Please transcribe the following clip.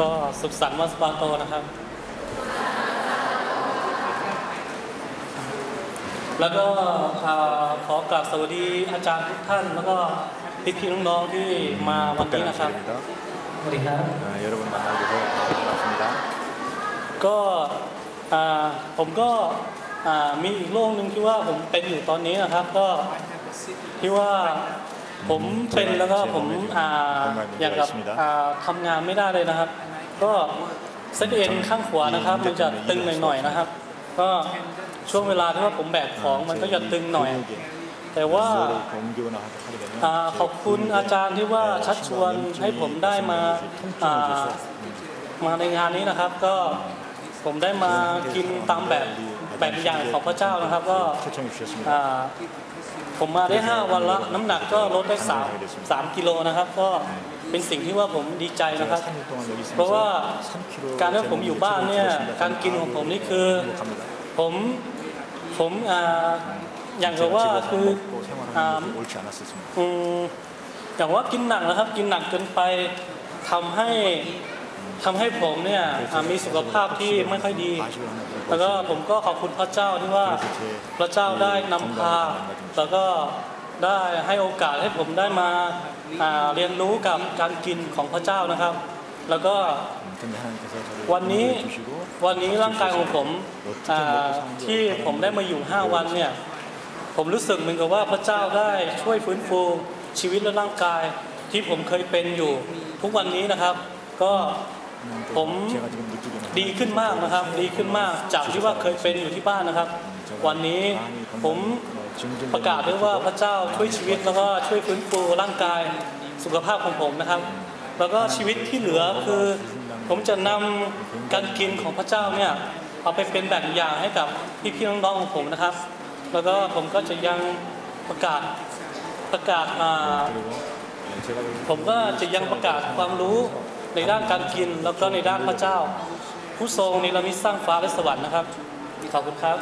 ก็สุขสันต์วันสปาโตนะครับ แล้วก็ขอกราบสวัสดีอาจารย์ทุกท่าน แล้วก็พี่พี่น้องๆที่มาวันนี้นะครับสวัสดีครับก็ผมก็มีอีกโลกหนึ่งที่ว่าผมเป็นอยู่ตอนนี้นะครับ ก็ที่ว่า ผมเป็นแล้วก็ผมอย่างกับทำงานไม่ได้เลยนะครับ ก็เส้นเอ็นข้างขวานะครับ มันจะตึงหน่อยๆนะครับ ก็ช่วงเวลาที่ว่าผมแบกของมันก็จะตึงหน่อย แต่ว่าขอบคุณอาจารย์ที่ว่าชักชวนให้ผมได้มามาในงานนี้นะครับ ก็ ผมได้มากินตามแบบแบบอย่างของพระเจ้านะครับก็ผมมาได้ 5 วันละน้ำหนักก็ลดได้3 3กิโลนะครับ ก็เป็นสิ่งที่ว่าผมดีใจนะครับ เพราะว่าการที่ผมอยู่บ้านเนี่ยการกินของผมนี่คือผมผมอย่างกับว่าคืออย่างว่ากินหนักนะครับ กินหนักเกินไปทำให้ ทำให้ผมเนี่ยมีสุขภาพที่ไม่ค่อยดี แล้วก็ผมก็ขอบคุณพระเจ้าที่ว่าพระเจ้าได้นำพา แล้วก็ได้ให้โอกาสให้ผมได้มาเรียนรู้กับการกินของพระเจ้านะครับ แล้วก็วันนี้วันนี้ร่างกายของผมที่ผมได้มาอยู่ 5 วันเนี่ยผมรู้สึกเหมือนกับว่าพระเจ้าได้ช่วยฟื้นฟูชีวิตและร่างกายที่ผมเคยเป็นอยู่ทุกวันนี้นะครับ ก็ ผมดีขึ้นมากนะครับ ดีขึ้นมากจากที่ว่าเคยเป็นอยู่ที่บ้านนะครับ วันนี้ผมประกาศด้วยว่าพระเจ้าช่วยชีวิตแล้วก็ช่วยฟื้นฟูร่างกายสุขภาพของผมนะครับ แล้วก็ชีวิตที่เหลือคือ ผมจะนำการกินของพระเจ้าเนี่ยเอาไปเป็นแบ่งอย่างให้กับพี่ๆน้องๆของผมนะครับ แล้วก็ผมก็จะยังประกาศประกาศผมก็จะยังประกาศความรู้ ในด้านการกินแล้วก็ในด้านพระเจ้า ผู้ทรงนิรมิตสร้างฟ้าและสวรรค์นะครับขอบคุณครับ